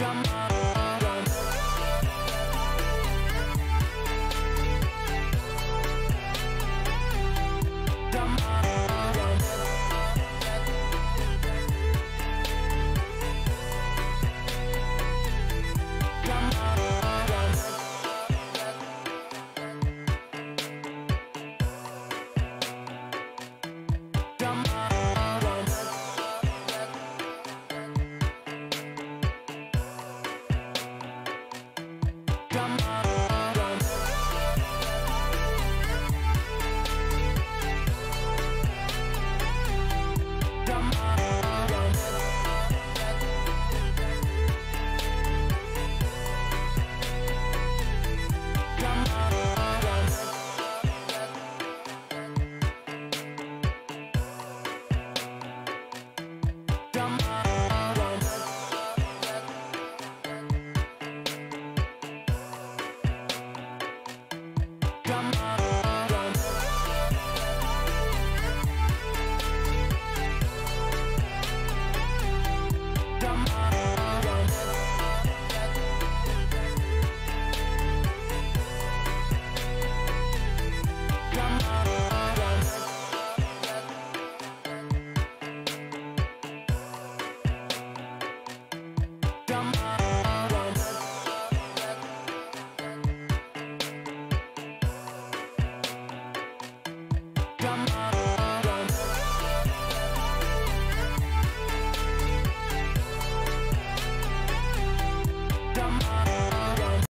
drama